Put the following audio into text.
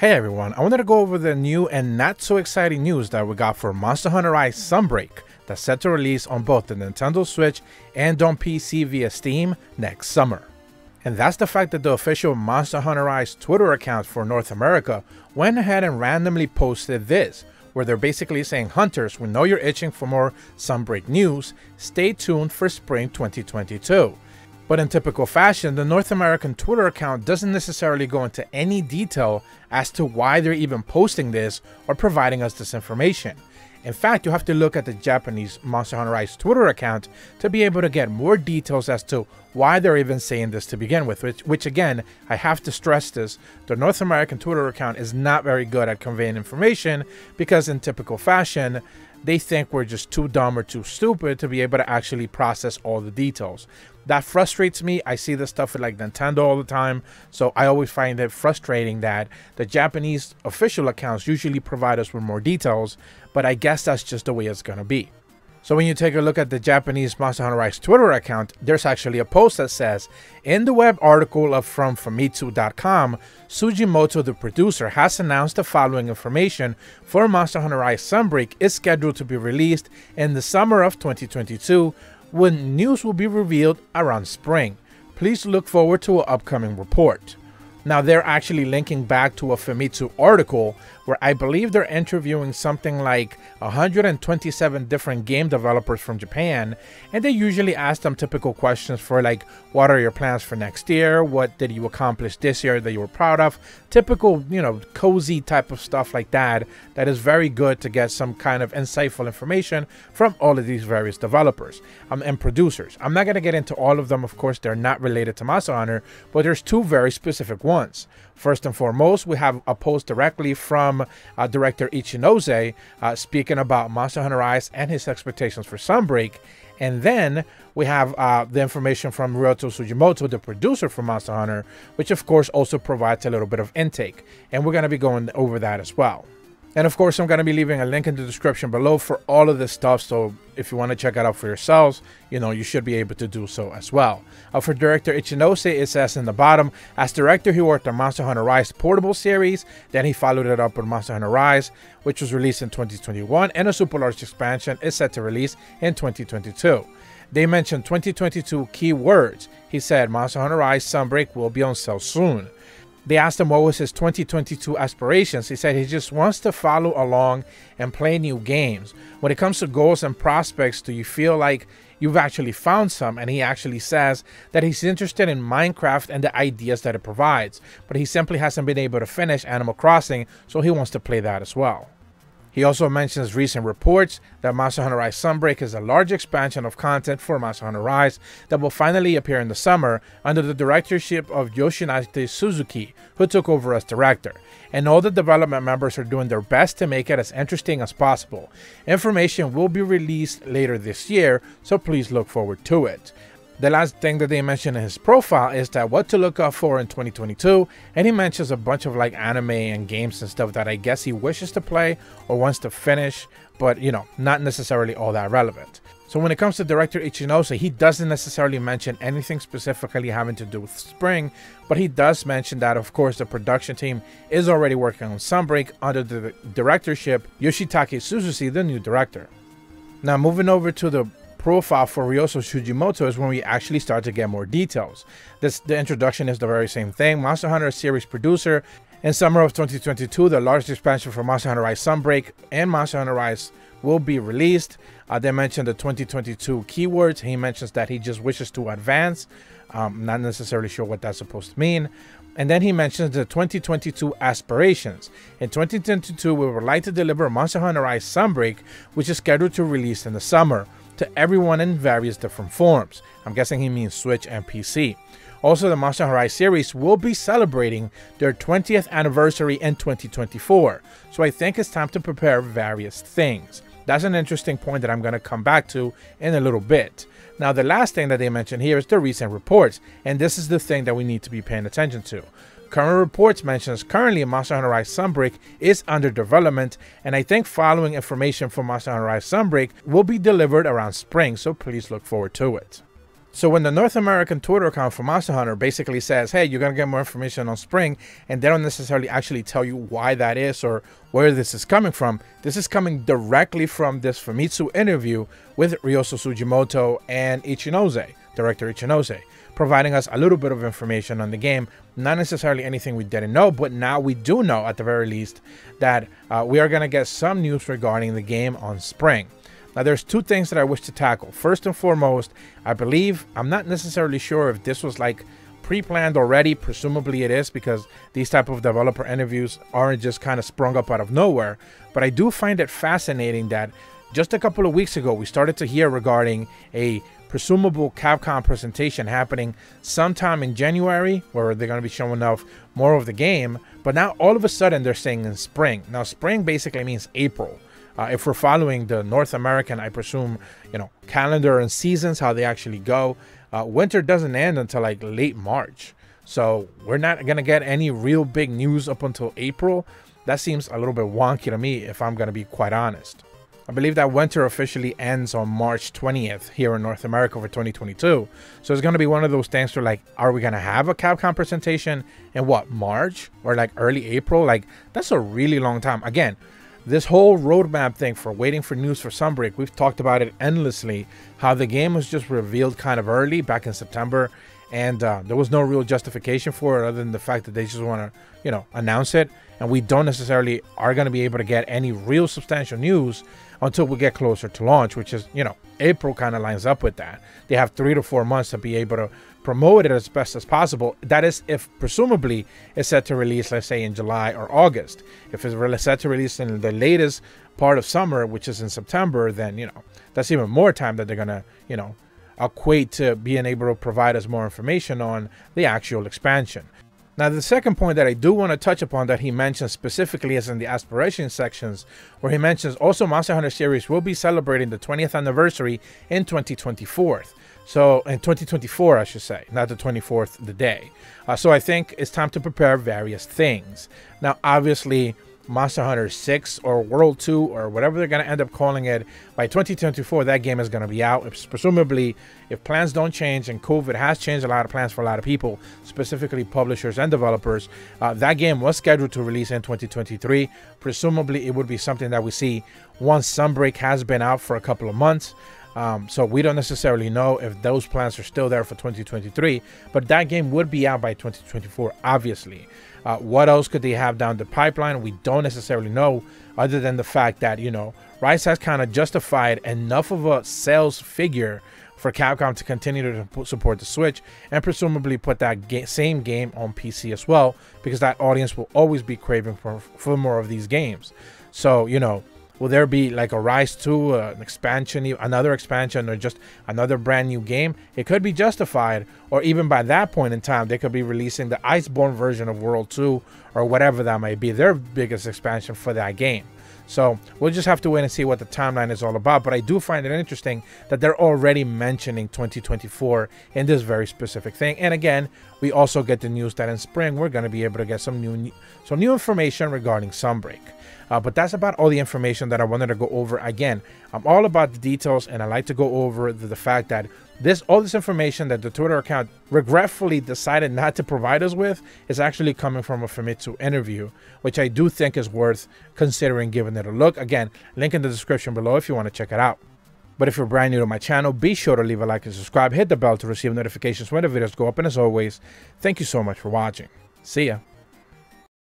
Hey everyone, I wanted to go over the new and not so exciting news that we got for Monster Hunter Rise Sunbreak that's set to release on both the Nintendo Switch and on PC via Steam next summer. And that's the fact that the official Monster Hunter Rise Twitter account for North America went ahead and randomly posted this, where they're basically saying hunters, we know you're itching for more Sunbreak news, stay tuned for spring 2022. But in typical fashion, the North American Twitter account doesn't necessarily go into any detail as to why they're even posting this or providing us this information. In fact, you have to look at the Japanese Monster Hunter Rise Twitter account to be able to get more details as to why they're even saying this to begin with, which, which again, I have to stress this, the North American Twitter account is not very good at conveying information because in typical fashion, they think we're just too dumb or too stupid to be able to actually process all the details. That frustrates me. I see this stuff with like Nintendo all the time. So I always find it frustrating that the Japanese official accounts usually provide us with more details, but I guess that's just the way it's to be. So when you take a look at the Japanese Monster Hunter Rise Twitter account, there's actually a post that says, in the web article of from Famitsu.com, Tsujimoto, the producer, has announced the following information for Monster Hunter Rise Sunbreak is scheduled to be released in the summer of 2022, when news will be revealed around spring. Please look forward to an upcoming report. Now they're actually linking back to a Famitsu article where I believe they're interviewing something like 127 different game developers from Japan and they usually ask them typical questions for like what are your plans for next year, what did you accomplish this year that you were proud of, typical, you know, cozy type of stuff like that that is very good to get some kind of insightful information from all of these various developers um, and producers. I'm not going to get into all of them, of course, they're not related to Monster Hunter, but there's two very specific ones. First and foremost, we have a post directly from uh, director Ichinose uh, speaking about Monster Hunter Rise and his expectations for Sunbreak. And then we have uh, the information from Ryozo Tsujimoto, the producer for Monster Hunter, which of course also provides a little bit of intake. And we're going to be going over that as well. And of course, I'm going to be leaving a link in the description below for all of this stuff. So if you want to check it out for yourselves, you know, you should be able to do so as well. Uh, for director Ichinose, it says in the bottom, as director, he worked on Monster Hunter Rise portable series. Then he followed it up with Monster Hunter Rise, which was released in 2021. And a super large expansion is set to release in 2022. They mentioned 2022 keywords. He said Monster Hunter Rise Sunbreak will be on sale soon. They asked him what was his 2022 aspirations. He said he just wants to follow along and play new games. When it comes to goals and prospects, do you feel like you've actually found some? And he actually says that he's interested in Minecraft and the ideas that it provides, but he simply hasn't been able to finish Animal Crossing, so he wants to play that as well. He also mentions recent reports that Monster Hunter Rise Sunbreak is a large expansion of content for Monster Hunter Rise that will finally appear in the summer under the directorship of Yoshitake Suzuki, who took over as director. And all the development members are doing their best to make it as interesting as possible. Information will be released later this year, so please look forward to it. The last thing that they mention in his profile is that what to look out for in 2022, and he mentions a bunch of like anime and games and stuff that I guess he wishes to play or wants to finish, but you know, not necessarily all that relevant. So when it comes to director Ichinose, he doesn't necessarily mention anything specifically having to do with spring, but he does mention that of course the production team is already working on Sunbreak under the directorship Yoshitake Suzuki, the new director. Now moving over to the profile for Ryozo Tsujimoto is when we actually start to get more details. This the introduction is the very same thing. Monster Hunter series producer. In summer of 2022, the largest expansion for Monster Hunter Rise Sunbreak and Monster Hunter Rise will be released. Uh, they mentioned the 2022 keywords. He mentions that he just wishes to advance. Um, not necessarily sure what that's supposed to mean. And then he mentions the 2022 aspirations. In 2022, we would like to deliver Monster Hunter Rise Sunbreak, which is scheduled to release in the summer to everyone in various different forms. I'm guessing he means Switch and PC. Also, the Monster Hunter series will be celebrating their 20th anniversary in 2024, so I think it's time to prepare various things. That's an interesting point that I'm going to come back to in a little bit. Now, the last thing that they mentioned here is the recent reports, and this is the thing that we need to be paying attention to. Current reports mentions currently Monster Hunter Rise Sunbreak is under development, and I think following information from Monster Hunter Rise Sunbreak will be delivered around spring, so please look forward to it. So when the North American Twitter account for Monster Hunter basically says, "Hey, you're gonna get more information on spring," and they don't necessarily actually tell you why that is or where this is coming from, this is coming directly from this Famitsu interview with Ryozo Tsujimoto and Ichinose, director Ichinose, providing us a little bit of information on the game. Not necessarily anything we didn't know, but now we do know at the very least that uh, we are gonna get some news regarding the game on spring. Now, there's two things that I wish to tackle. First and foremost, I believe, I'm not necessarily sure if this was like pre-planned already. Presumably it is because these type of developer interviews aren't just kind of sprung up out of nowhere. But I do find it fascinating that just a couple of weeks ago, we started to hear regarding a presumable Capcom presentation happening sometime in January, where they're going to be showing off more of the game. But now all of a sudden they're saying in spring. Now, spring basically means April. Uh, if we're following the North American, I presume, you know, calendar and seasons, how they actually go, uh, winter doesn't end until like late March. So we're not going to get any real big news up until April. That seems a little bit wonky to me, if I'm going to be quite honest. I believe that winter officially ends on March 20th here in North America for 2022. So it's going to be one of those things where, like, are we going to have a Capcom presentation in what, March or like early April? Like, that's a really long time. Again, this whole roadmap thing for waiting for news for Sunbreak, we've talked about it endlessly. How the game was just revealed kind of early back in September, and uh, there was no real justification for it other than the fact that they just want to, you know, announce it. And we don't necessarily are going to be able to get any real substantial news until we get closer to launch, which is, you know, April kind of lines up with that. They have three to four months to be able to promote it as best as possible. That is, if presumably it's set to release, let's say in July or August. If it's really set to release in the latest part of summer, which is in September, then you know that's even more time that they're gonna, you know, equate to being able to provide us more information on the actual expansion. Now, the second point that I do want to touch upon that he mentions specifically is in the aspiration sections, where he mentions also Monster Hunter series will be celebrating the 20th anniversary in 2024. So in 2024, I should say, not the 24th, the day. Uh, so I think it's time to prepare various things. Now, obviously, Monster Hunter 6 or World 2 or whatever they're going to end up calling it, by 2024, that game is going to be out. Presumably, if plans don't change, and COVID has changed a lot of plans for a lot of people, specifically publishers and developers, uh, that game was scheduled to release in 2023. Presumably, it would be something that we see once Sunbreak has been out for a couple of months. Um, so we don't necessarily know if those plans are still there for 2023, but that game would be out by 2024, obviously. Uh, what else could they have down the pipeline? We don't necessarily know, other than the fact that, you know, Rise has kind of justified enough of a sales figure for Capcom to continue to support the Switch and presumably put that ga same game on PC as well, because that audience will always be craving for, for more of these games. So, you know, Will there be like a Rise 2, uh, an expansion, another expansion, or just another brand new game? It could be justified, or even by that point in time, they could be releasing the Iceborne version of World 2 or whatever that might be, their biggest expansion for that game. So we'll just have to wait and see what the timeline is all about. But I do find it interesting that they're already mentioning 2024 in this very specific thing. And again, we also get the news that in spring we're going to be able to get some new some new information regarding Sunbreak. Uh, but that's about all the information that I wanted to go over. Again, I'm all about the details and I like to go over the, the fact that this all this information that the Twitter account regretfully decided not to provide us with is actually coming from a Famitsu interview, which I do think is worth considering giving it a look. Again, link in the description below if you want to check it out. But if you're brand new to my channel, be sure to leave a like and subscribe, hit the bell to receive notifications when the videos go up, and as always, thank you so much for watching. See ya.